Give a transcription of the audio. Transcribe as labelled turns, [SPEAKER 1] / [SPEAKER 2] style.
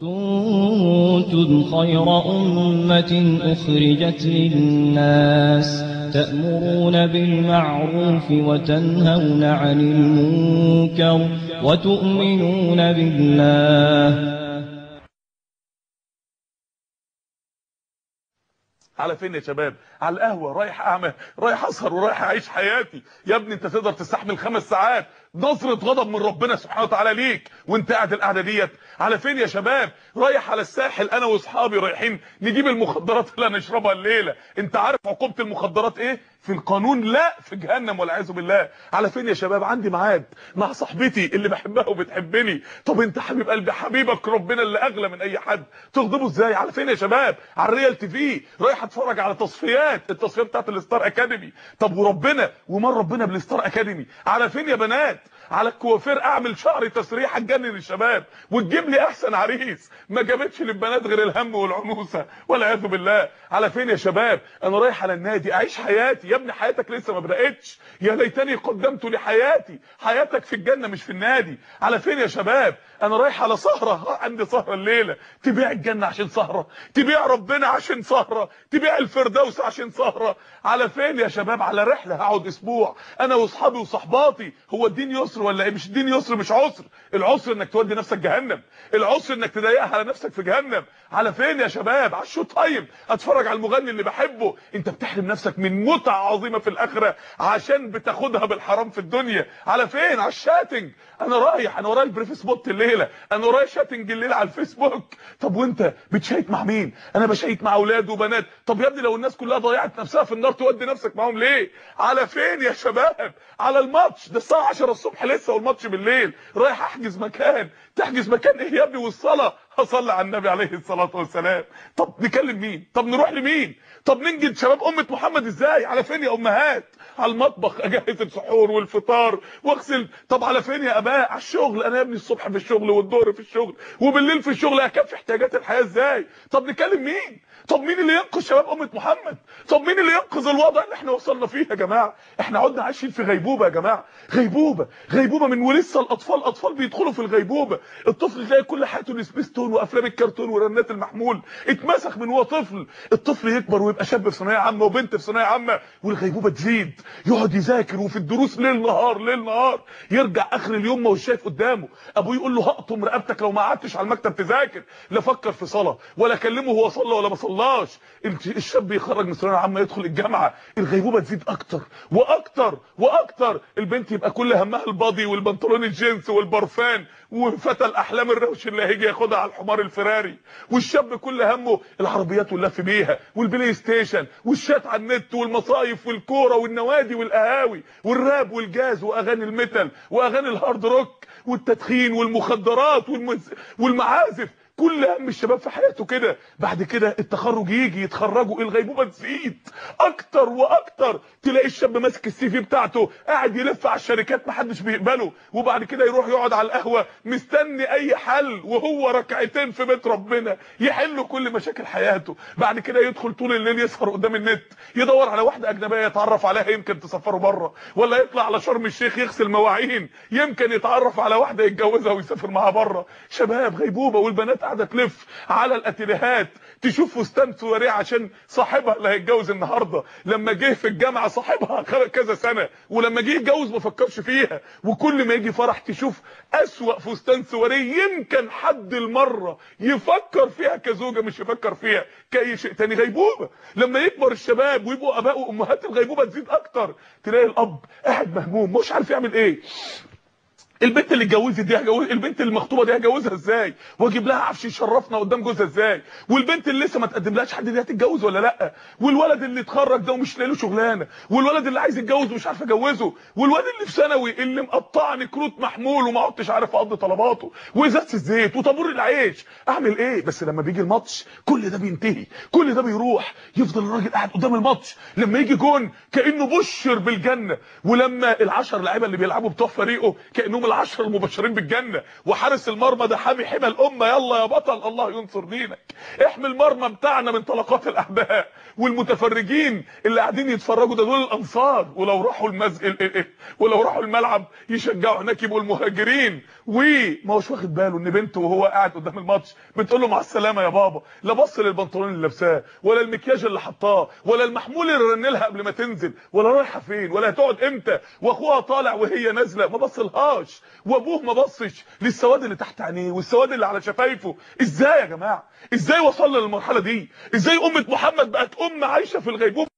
[SPEAKER 1] كنتم خير أمة أخرجت للناس تأمرون بالمعروف وتنهون عن المنكر وتؤمنون بالله.
[SPEAKER 2] على فين يا شباب؟ على القهوة رايح أعمل رايح أسهر ورايح أعيش حياتي. يا ابني أنت تقدر تستحمل خمس ساعات. نظره غضب من ربنا سبحانه وتعالى ليك وانت قاعد القعدة ديت. على فين يا شباب؟ رايح على الساحل أنا وأصحابي رايحين نجيب المخدرات اللي هنشربها الليلة. أنت عارف عقوبة المخدرات إيه؟ في القانون لا في جهنم والعياذ بالله. على فين يا شباب؟ عندي ميعاد مع صاحبتي اللي بحبها وبتحبني. طب أنت حبيب قلبي حبيبك ربنا اللي أغلى من أي حد. تغضبه إزاي؟ على فين يا شباب؟ على ال reality TV. رايح أتفرج على تصفيات التصفيات بتاعت ال Star Academy. طب وربنا ومن ربنا بالستار أكاديمي؟ على فين يا بنات؟ على الكوافير اعمل شعري تسريحه تجنن الشباب وتجيب لي احسن عريس. ما جابتش للبنات غير الهم والعنوسة. والعياذ بالله. على فين يا شباب؟ أنا رايح على النادي. اعيش حياتي. يا ابني حياتك لسه ما بدأتش. يا ليتني قدمت لحياتي. حياتك في الجنة مش في النادي. على فين يا شباب؟ أنا رايح على سهرة. عندي سهرة الليلة. تبيع الجنة عشان سهرة. تبيع ربنا عشان سهرة. تبيع الفردوس عشان سهرة. على فين يا شباب؟ على رحلة. هقعد أسبوع. أنا واصحابي وصحباتي. هو الدين يسر. ولا إيه؟ مش الدين يسر مش عسر. العسر إنك تودي نفسك جهنم. العسر إنك تضايقها على نفسك في جهنم. على فين يا شباب؟ على ال Showtime أتفرج على المغني اللي بحبه. أنت بتحرم نفسك من متعة عظيمة في الآخرة عشان بتاخدها بالحرام في الدنيا. على فين؟ على ال chatting. أنا رايح أنا ورايا ال private spot الليلة. أنا ورايا chatting الليلة على الفيسبوك. طب وأنت بتشيت مع مين؟ أنا بشيت مع أولاد وبنات. طب يا ابني لو الناس كلها ضيعت نفسها في النار تودي نفسك معاهم ليه؟ على فين يا شباب؟ على الماتش. ده الساعة 10 الصبح لسه والماتش بالليل رايح أحجز مكان. تحجز مكان إيه يا ابني والصلاة؟ هصلي على النبي عليه الصلاة والسلام. طب نكلم مين؟ طب نروح لمين؟ طب ننجد شباب أمة محمد إزاي؟ على فين يا أمهات؟ على المطبخ أجهز السحور والفطار وأغسل. طب على فين يا أباء؟ على الشغل. أنا يا ابني الصبح في الشغل والظهر في الشغل. وبالليل في الشغل أكفي احتياجات الحياة إزاي؟ طب نكلم مين؟ طب مين اللي ينقذ شباب أمة محمد؟ طب مين اللي ينقذ الوضع اللي إحنا وصلنا فيه يا جماعة؟ إحنا قعدنا عايشين في غيبوبة يا جماعة. غيبوبة. غيبوبة من ولسه الأطفال. أطفال بيدخلوا في الغيبوبة. الطفل تلاقي كل حياته السبيستون وأفلام الكرتون ورنات المحمول. اتمسخ من هو طفل. الطفل يكبر ويبقى شاب في ثانوية عامة وبنت في ثانوية عامة والغيبوبة تزيد. يقعد يذاكر وفي الدروس ليل نهار ليل نهار. يرجع آخر اليوم ما هوش شايف قدامه. أبوه يقول له هقطم رقبتك لو ما قعدتش على المكتب تذاكر. لا فكر في صلاة ولا كلمه هو صلى ولا ما صلاش. الشاب يخرج من ثانوية عامة يدخل الجامعة. الغيبوبة تزيد أكتر وأكتر وأكتر. البنت يبقى كل همها ال body والبنطلون الجينز والبرفان وفتى الأحلام الروش اللي هيجي ياخدها على الحمار الفراري والشاب كل همه العربيات واللف بيها وال PlayStation وال chat على النت والمصايف والكورة والنوادي والقهاوي والراب والجاز وأغاني ال metal وأغاني ال hard rock والتدخين والمخدرات والمز... والمعازف. كل هم الشباب في حياته كده. بعد كده التخرج يجي يتخرجوا الغيبوبة تزيد. أكتر وأكتر تلاقي الشاب ماسك السي في بتاعته قاعد يلف على الشركات محدش بيقبله. وبعد كده يروح يقعد على القهوة مستني أي حل وهو ركعتين في بيت ربنا يحل كل مشاكل حياته. بعد كده يدخل طول الليل يسهر قدام النت يدور على واحدة أجنبية يتعرف عليها يمكن تسافروا بره ولا يطلع على شرم الشيخ يغسل مواعين يمكن يتعرف على واحدة يتجوزها ويسافر معاها بره شباب غيبوبة والبنات قاعدة تلف على الاتيليهات تشوف فستان سواريه عشان صاحبها اللي هيتجوز النهارده. لما جه في الجامعة صاحبها كذا سنة ولما جه يتجوز ما فكرش فيها. وكل ما يجي فرح تشوف أسوأ فستان سواريه يمكن حد المرة يفكر فيها كزوجة مش يفكر فيها كأي شيء تاني غيبوبة. لما يكبر الشباب ويبقوا أباء وأمهات الغيبوبة تزيد أكتر تلاقي الأب قاعد مهموم مش عارف يعمل إيه. البنت اللي اتجوزت دي هجوز البنت المخطوبة دي هجوزها إزاي؟ واجيب لها عفش يشرفنا قدام جوزها إزاي؟ والبنت اللي لسه ما تقدملهاش حد دي هتتجوز ولا لأ؟ والولد اللي اتخرج ده ومش لاقي له شغلانة والولد اللي عايز يتجوز ومش عارف اجوزه والواد اللي في ثانوي اللي مقطعني كروت محمول وما عدتش عارف اقضي طلباته وازازة الزيت وطابور العيش. اعمل إيه؟ بس لما بيجي الماتش كل ده بينتهي كل ده بيروح يفضل الراجل قاعد قدام الماتش لما يجي جون كأنه بشر بالجنة. ولما العشر لعيبة اللي بيلعبوا بتوع فريقه كأنهم العشر المبشرين بالجنة. وحارس المرمى ده حامي حمى الأمة. يلا يا بطل الله ينصر دينك. احمي المرمى بتاعنا من طلقات الاعداء والمتفرجين اللي قاعدين يتفرجوا ده دول الأنصار. ولو راحوا المز... ولو راحوا الملعب يشجعوا هناك يبقوا المهاجرين. وما هوش واخد باله إن بنته وهو قاعد قدام الماتش بتقول له مع السلامة يا بابا. لا بص للبنطلون اللي لابساه ولا المكياج اللي حطاه ولا المحمول اللي رن لها قبل ما تنزل ولا رايحة فين ولا هتقعد إمتى. وأخوها طالع وهي نازلة. ما بصلهاش. وابوه ما بصش للسواد اللي تحت عينيه والسواد اللي على شفايفه. إزاي يا جماعة؟ إزاي وصلنا للمرحلة دي؟ إزاي أمة محمد بقت أم عايشة في الغيبوبة؟